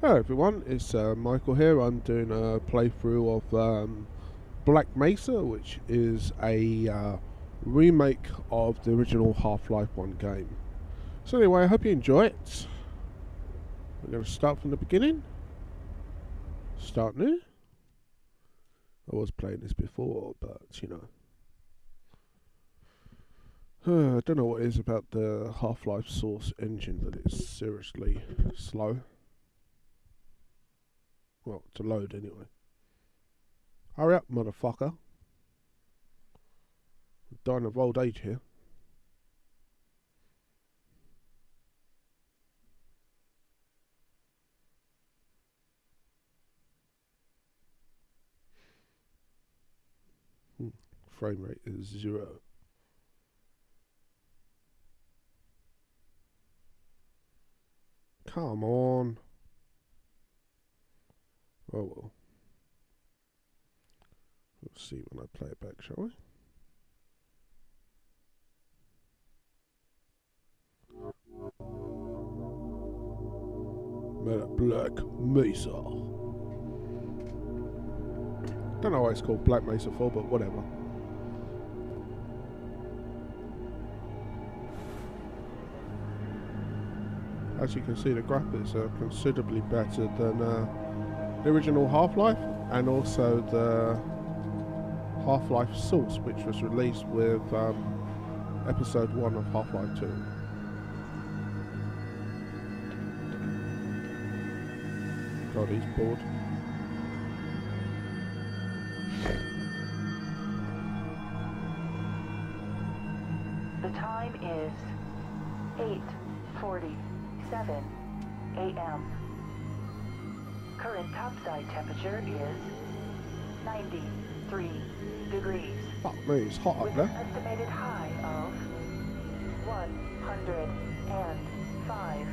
Hello everyone, it's uh, Michael here. I'm doing a playthrough of um, Black Mesa, which is a uh, remake of the original Half-Life 1 game. So anyway, I hope you enjoy it. We're going to start from the beginning. Start new. I was playing this before, but you know. I don't know what it is about the Half-Life Source engine, but it's seriously slow. Well, to load anyway. Hurry up, motherfucker. I'm dying of old age here. Hmm. Frame rate is zero. Come on. Oh well. We'll see when I play it back, shall we? Black Mesa. Don't know why it's called Black Mesa for, but whatever. As you can see, the graphics are considerably better than uh, the original Half-Life and also the Half-Life Source, which was released with um, episode 1 of Half-Life 2. God, he's bored. The time is 8.47 a.m. Current topside temperature is 93 degrees. Fuck me, it's hot with up there. an estimated high of 105.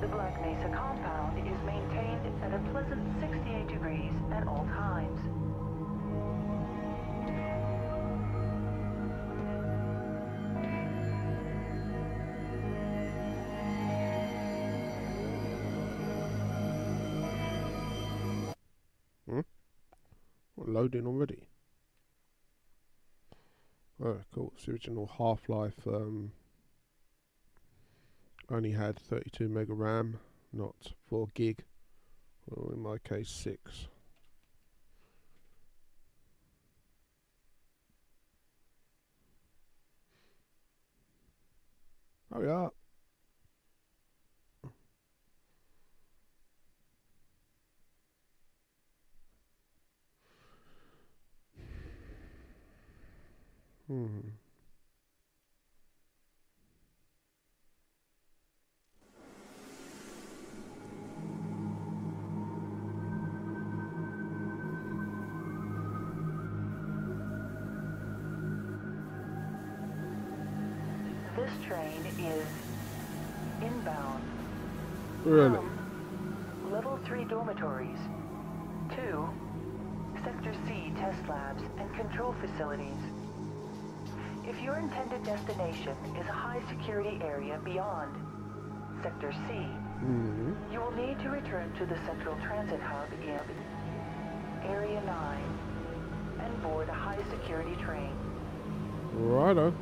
The Black Mesa compound is maintained at a pleasant 68 degrees at all times. Loading already. Oh, cool. The original Half-Life um, only had 32 mega RAM, not 4 gig. Well, in my case, 6. Hurry up. Hmm. This train is inbound. Really? From level 3 dormitories. 2. Sector C test labs and control facilities. If your intended destination is a high security area beyond Sector C, hmm you will need to return to the Central Transit Hub in Area 9 and board a high security train. Righto.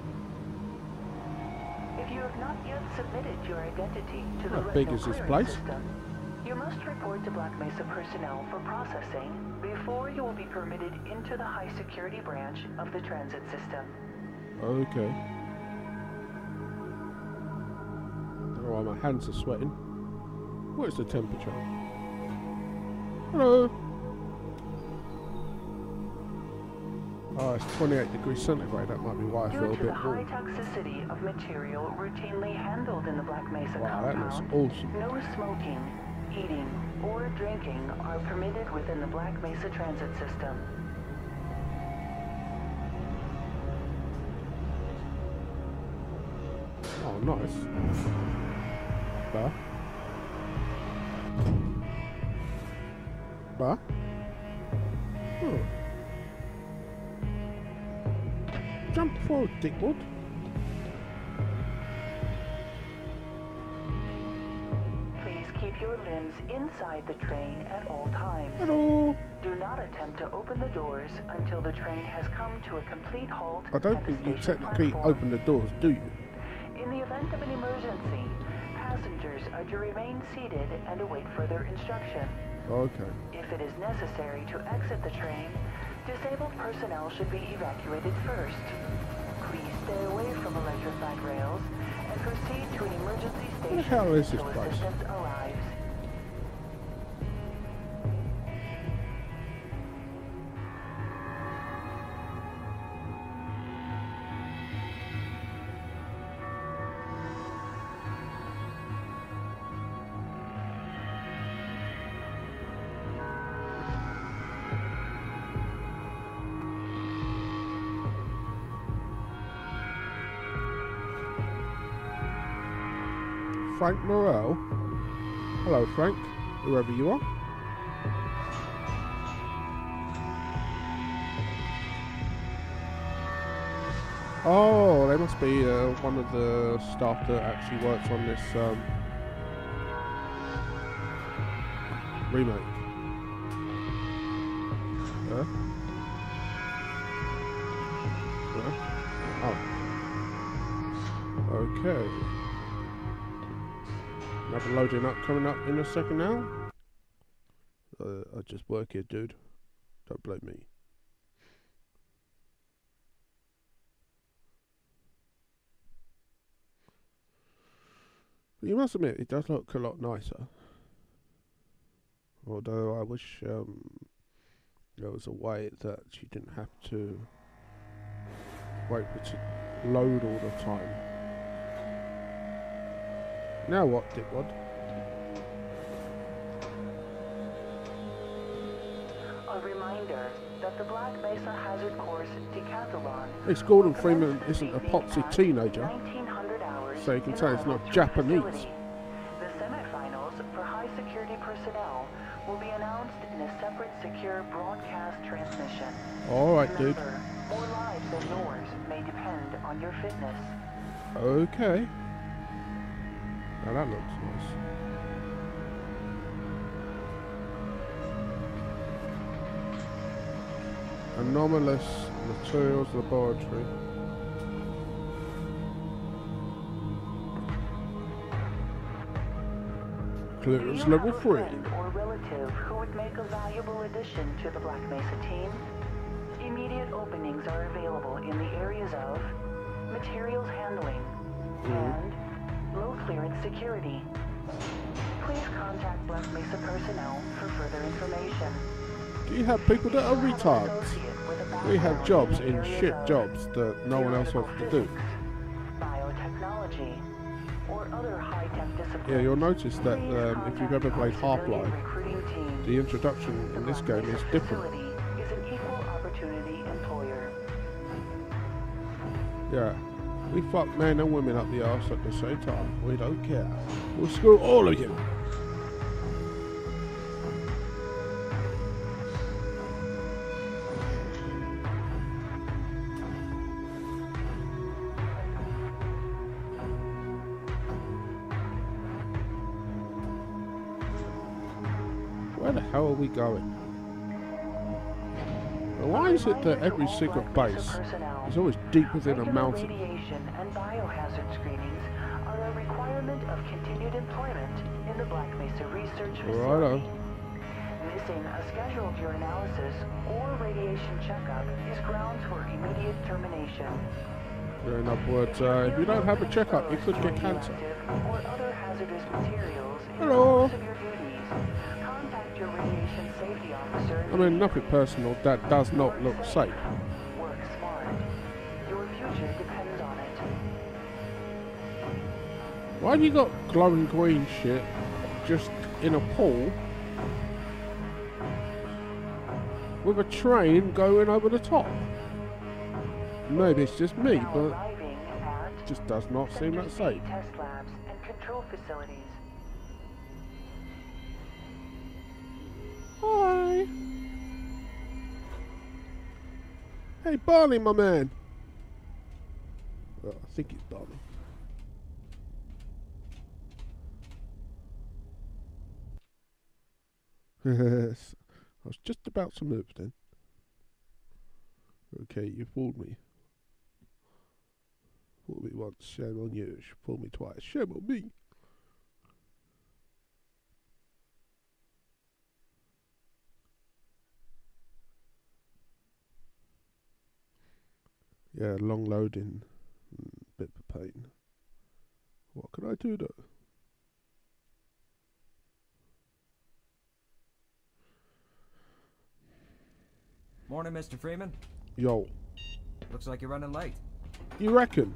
If you have not yet submitted your identity to the How big is this place? system, you must report to Black Mesa personnel for processing before you will be permitted into the high security branch of the transit system. Okay. Why my hands are sweating. What is the temperature? Hello. Oh, it's 28 degrees centigrade. That might be why I Due feel a the bit high warm. toxicity of material routinely handled in the Black Mesa Wow, that looks compound, awesome. no smoking, eating, or drinking are permitted within the Black Mesa transit system. Nice. Bah. Bah. Oh. Jump forward, Dickwood. Please keep your limbs inside the train at all times. Hello. Do not attempt to open the doors until the train has come to a complete halt I don't think you technically platform. open the doors, do you? In the event of an emergency, passengers are to remain seated and await further instruction. Okay. If it is necessary to exit the train, disabled personnel should be evacuated first. Please stay away from electrified rails and proceed to an emergency station the hell is this until place? assistance arrives. Frank Morel. Hello, Frank, whoever you are. Oh, they must be uh, one of the staff that actually works on this um, remake. Huh? Huh? Oh. Okay. Another loading up coming up in a second now. Uh, I just work here, dude. Don't blame me. But you must admit, it does look a lot nicer. Although I wish um, there was a way that you didn't have to wait for it to load all the time. Now what, Dickwad? A reminder that the Black Mesa Hazard Course Decathlon This Gordon Freeman isn't a this evening poxy at teenager. 1900 hours so you can say it's not Japanese. facility. The semifinals for high security personnel will be announced in a separate secure broadcast transmission. Alright, dude. More lives than yours may depend on your fitness. Okay. Now that looks nice. Anomalous Materials Laboratory. Clearance level 3. or relative who would make a valuable addition to the Black Mesa team? Immediate openings are available in the areas of materials handling mm-hmm. and low clearance security. Please contact Black Mesa personnel for further information. Do you have people that are If you have an retards? associate with a We have jobs in shit jobs that no one else wants to do. Biotechnology, or other high-tech disciplines. Yeah, you'll notice that um, if you've ever played Half-Life, the introduction in this game is different. is an equal opportunity employer. Yeah. We fuck men and women up the arse at the same time. We don't care. We'll screw all of you. Where the hell are we going? And Why is it that every secret base is always deep within a mountain? Radiation and biohazard screenings are a requirement of continued employment in the Black Mesa Research Righto. Facility. Missing a scheduled urinalysis or radiation checkup is grounds for immediate termination. In other words, uh, if you don't have a checkup, you could get cancer. Radioactive Or other hazardous materials in Hello. I mean, nothing personal. That does not look safe. Why have you got glowing green shit just in a pool with a train going over the top? Maybe it's just me, but it just does not seem that safe. Test labs and control facilities. Hey, Barney, my man. Well, I think it's Barney. Yes. I was just about to move then. Okay, you fooled me. Fooled me once, shame on you. Fooled me twice, shame on me. Yeah, long loading. Mm, bit of pain. What can I do though? Morning, Mr. Freeman. Yo, Looks like you're running late. you reckon?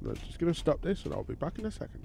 No, just gonna stop this and I'll be back in a second.